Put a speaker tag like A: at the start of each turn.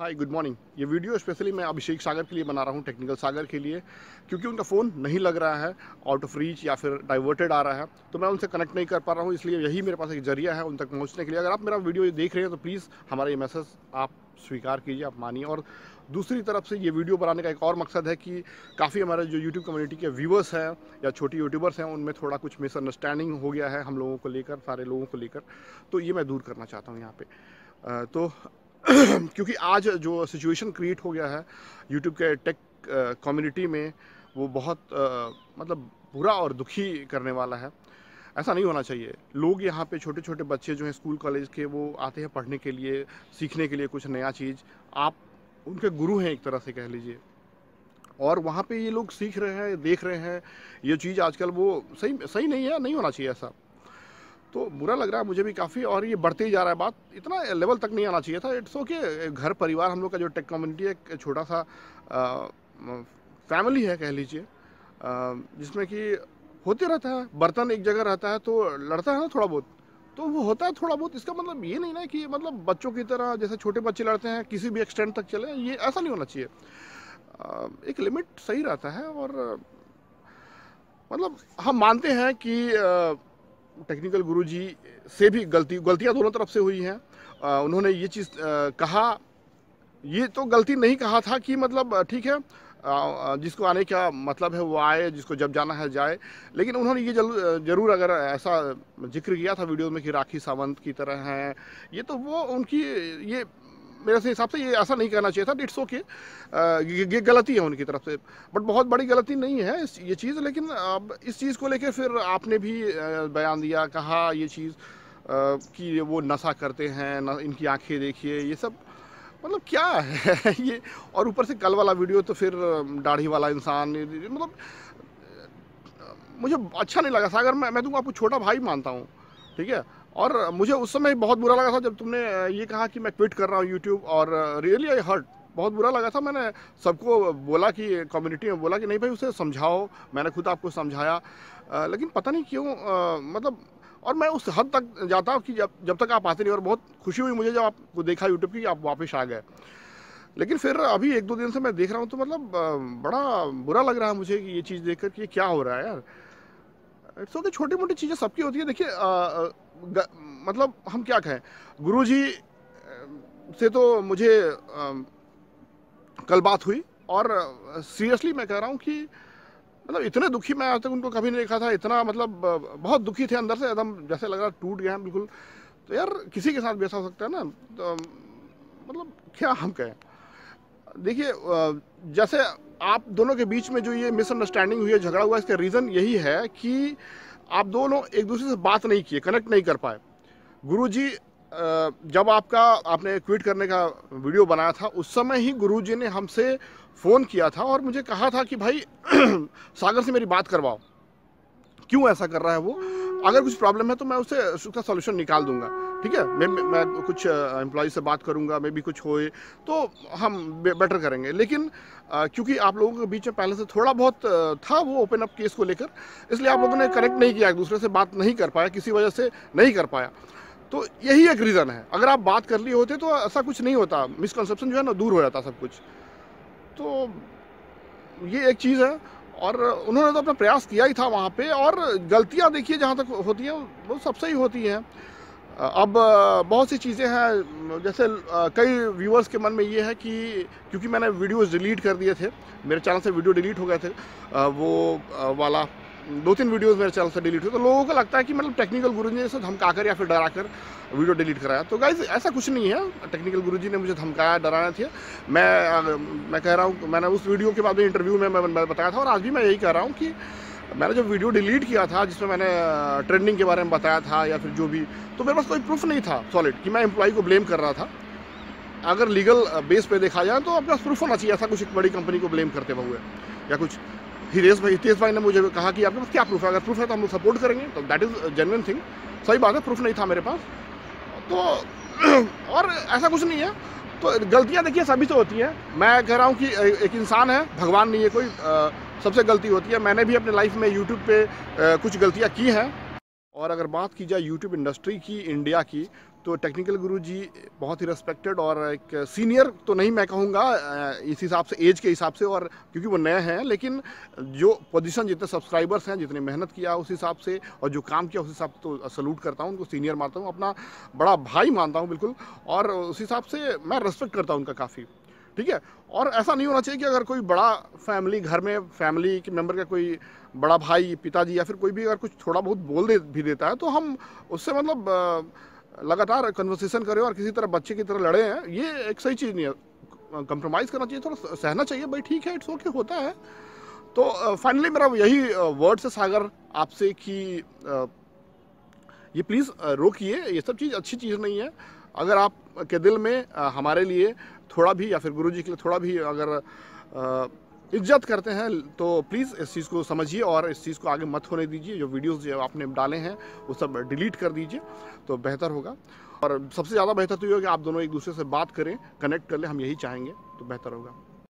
A: हाय good morning ये video specially मैं अभिषेक सागर के लिए बना रहा हूँ टेक्निकल सागर के लिए, क्योंकि उनका फ़ोन नहीं लग रहा है आउट ऑफ़ रीच या फिर डाइवर्टेड आ रहा है तो मैं उनसे कनेक्ट नहीं कर पा रहा हूँ, इसलिए यही मेरे पास एक ज़रिया है उन तक पहुँचने के लिए। अगर आप मेरा वीडियो देख रहे हैं तो प्लीज़ हमारा ये मैसेज आप स्वीकार कीजिए, आप मानिए। और दूसरी तरफ़ से ये वीडियो बनाने का एक और मकसद है कि काफ़ी हमारे जो यूट्यूब कम्युनिटी के व्यूवर्स हैं या छोटी यूट्यूबर्स हैं, उनमें थोड़ा कुछ मिसअंडरस्टैंडिंग हो गया है हम लोगों को लेकर, सारे लोगों को लेकर तो ये मैं दूर करना चाहता हूँ यहाँ पे। तो क्योंकि आज जो सिचुएशन क्रिएट हो गया है यूट्यूब के टेक कम्युनिटी में वो बहुत आ, मतलब बुरा और दुखी करने वाला है। ऐसा नहीं होना चाहिए। लोग यहाँ पे छोटे छोटे बच्चे जो हैं स्कूल कॉलेज के वो आते हैं पढ़ने के लिए सीखने के लिए कुछ नया चीज़। आप उनके गुरु हैं एक तरह से कह लीजिए। और वहाँ पे ये लोग सीख रहे हैं देख रहे हैं। ये चीज़ आजकल वो सही सही नहीं है नहीं होना चाहिए ऐसा। तो बुरा लग रहा है मुझे भी काफ़ी, और ये बढ़ते ही जा रहा है बात। इतना लेवल तक नहीं आना चाहिए था। इट्स ओके घर परिवार हम लोग का जो टेक कम्युनिटी है, एक छोटा सा फैमिली है कह लीजिए जिसमें कि होते रहता है, बर्तन एक जगह रहता है तो लड़ता है ना थोड़ा बहुत। तो वो होता है थोड़ा बहुत, इसका मतलब ये नहीं ना कि मतलब बच्चों की तरह जैसे छोटे बच्चे लड़ते हैं, किसी भी एक्सटेंड तक चले, ये ऐसा नहीं होना चाहिए। एक लिमिट सही रहता है, और मतलब हम मानते हैं कि टेक्निकल गुरुजी से भी गलती, गलतियाँ दोनों तरफ़ से हुई हैं। उन्होंने ये चीज़ कहा, ये तो गलती नहीं कहा था कि मतलब ठीक है जिसको आने का मतलब है वो आए, जिसको जब जाना है जाए। लेकिन उन्होंने ये ज़रूर अगर ऐसा ज़िक्र किया था वीडियो में कि राखी सावंत की तरह हैं, ये तो वो उनकी, ये मेरे से हिसाब से ये ऐसा नहीं करना चाहिए था इट्स ओके ये गलती है उनकी तरफ़ से। बट बहुत बड़ी गलती नहीं है ये चीज़ लेकिन अब इस चीज़ को लेकर फिर आपने भी बयान दिया कहा ये चीज़ कि वो नशा करते हैं न, इनकी आँखें देखिए ये सब। मतलब क्या है? ये और ऊपर से कल वाला वीडियो तो फिर दाढ़ी वाला इंसान मतलब मुझे अच्छा नहीं लगा सागर मैं मैं तुमको आपको छोटा भाई मानता हूँ ठीक है? और मुझे उस समय बहुत बुरा लगा था जब तुमने ये कहा कि मैं क्विट कर रहा हूँ यूट्यूब और रियली आई हर्ट बहुत बुरा लगा था मैंने सबको बोला कि कम्युनिटी में बोला कि नहीं भाई, उसे समझाओ। मैंने खुद आपको समझाया। लेकिन पता नहीं क्यों मतलब और मैं उस हद तक जाता हूँ कि जब जब तक आप आते नहीं और बहुत खुशी हुई मुझे जब आपको देखा यूट्यूब की, आप वापस आ गए। लेकिन फिर अभी एक दो दिन से मैं देख रहा हूँ तो मतलब बड़ा बुरा लग रहा है मुझे कि ये चीज़ देख कर कि ये क्या हो रहा है यार। इट्स ओके छोटी मोटी चीज़ें सबकी होती है। देखिए मतलब हम क्या कहें? गुरु जी से तो मुझे आ, कल बात हुई और सीरियसली मैं कह रहा हूँ कि मतलब इतने दुखी मैं आज तक उनको कभी नहीं देखा था। इतना मतलब बहुत दुखी थे अंदर से। एकदम जैसे लग रहा टूट गया बिल्कुल। तो यार किसी के साथ भी ऐसा हो सकता है ना? तो मतलब क्या हम कहें? देखिए जैसे आप दोनों के बीच में जो ये मिसअंडरस्टैंडिंग हुई है झगड़ा हुआ, इसका रीज़न यही है कि आप दोनों एक दूसरे से बात नहीं किए कनेक्ट नहीं कर पाए। गुरुजी जब आपका, आपने ट्वीट करने का वीडियो बनाया था, उस समय ही गुरुजी ने हमसे फ़ोन किया था और मुझे कहा था कि, भाई, सागर से मेरी बात करवाओ। क्यों ऐसा कर रहा है वो? अगर कुछ प्रॉब्लम है तो मैं उसे उसका सोल्यूशन निकाल दूँगा। ठीक है? मैं मैं कुछ एम्प्लॉय से बात करूँगा, मैं भी कुछ होए तो हम बेटर करेंगे। लेकिन क्योंकि आप लोगों के बीच में पहले से थोड़ा बहुत था वो ओपन अप केस को लेकर, इसलिए आप लोगों ने कनेक्ट नहीं किया, एक दूसरे से बात नहीं कर पाया, किसी वजह से नहीं कर पाया। तो यही एक रीज़न है। अगर आप बात कर लिए होते तो ऐसा कुछ नहीं होता। मिसकनसेप्शन जो है ना, दूर हो जाता सब कुछ। तो ये एक चीज़ है। और उन्होंने तो अपना प्रयास किया ही था वहाँ पे, और गलतियाँ देखिए जहाँ तक होती हैं, वो सबसे ही होती हैं। अब बहुत सी चीज़ें हैं, जैसे कई व्यूअर्स के मन में ये है कि क्योंकि मैंने वीडियोस डिलीट कर दिए थे, मेरे चैनल से वीडियो डिलीट हो गए थे, वो वाला दो तीन वीडियोस मेरे चैनल से डिलीट हुए तो लोगों को लगता है कि मतलब टेक्निकल गुरु ने धमकाकर या फिर डराकर वीडियो डिलीट कराया। तो गाइज़ ऐसा कुछ नहीं है। टेक्निकल गुरु ने मुझे धमकाया डराना थे। मैं मैं कह रहा हूँ, मैंने उस वीडियो के बाद में इंटरव्यू में मैं बताया था और आज भी मैं यही कह रहा हूँ कि मैंने जो वीडियो डिलीट किया था, जिसमें मैंने ट्रेंडिंग के बारे में बताया था या फिर जो भी तो मेरे पास कोई प्रूफ नहीं था सॉलिड कि मैं एम्प्लॉई को ब्लेम कर रहा था। अगर लीगल बेस पे देखा जाए तो अपने प्रूफ होना चाहिए, ऐसा कुछ एक बड़ी कंपनी को ब्लेम करते हुए या कुछ। हितेश भाई हितेश भाई ने मुझे कहा कि आपके पास क्या प्रूफ है? अगर प्रूफ है तो हम लोग सपोर्ट करेंगे। तो दैट इज़ जेनविन थिंग सही बात है प्रूफ नहीं था मेरे पास। तो और ऐसा कुछ नहीं है। तो गलतियाँ देखिए, सभी से होती हैं। मैं कह रहा हूँ कि एक इंसान है, भगवान नहीं है कोई। सबसे गलती होती है। मैंने भी अपने लाइफ में यूट्यूब पे कुछ गलतियाँ की हैं। और अगर बात की जाए यूट्यूब इंडस्ट्री की इंडिया की तो टेक्निकल गुरु जी बहुत ही रेस्पेक्टेड और एक सीनियर तो नहीं मैं कहूँगा इस हिसाब से एज के हिसाब से और क्योंकि वो नए हैं, लेकिन जो पोजीशन जितने सब्सक्राइबर्स हैं, जितने मेहनत किया उस हिसाब से और जो काम किया उस हिसाब से तो सल्यूट करता हूँ, उनको सीनियर मानता हूँ, अपना बड़ा भाई मानता हूँ बिल्कुल और उस हिसाब से मैं रेस्पेक्ट करता हूँ उनका काफ़ी, ठीक है? और ऐसा नहीं होना चाहिए कि अगर कोई बड़ा फैमिली घर में फैमिली के मेंबर का कोई बड़ा भाई, पिताजी या फिर कोई भी अगर कुछ थोड़ा बहुत बोल दे, भी देता है तो हम उससे मतलब लगातार कन्वर्सेशन करें और किसी तरह बच्चे की तरह लड़े हैं, ये एक सही चीज़ नहीं है। कंप्रोमाइज़ करना चाहिए, थोड़ा सहना चाहिए, भाई ठीक है इट्स ओके होता है। तो फाइनली मेरा यही वर्ड है सागर आपसे कि ये प्लीज़ रोकिए, ये सब चीज़ अच्छी चीज़ नहीं है। अगर आप के दिल में हमारे लिए थोड़ा भी या फिर गुरु जी के लिए थोड़ा भी अगर इज़्ज़त करते हैं तो प्लीज़ इस चीज़ को समझिए और इस चीज़ को आगे मत होने दीजिए। जो वीडियोस जो आपने डाले हैं, वो सब डिलीट कर दीजिए तो बेहतर होगा। और सबसे ज़्यादा बेहतर तो ये होगा कि आप दोनों एक दूसरे से बात करें कनेक्ट कर लें, हम यही चाहेंगे तो बेहतर होगा।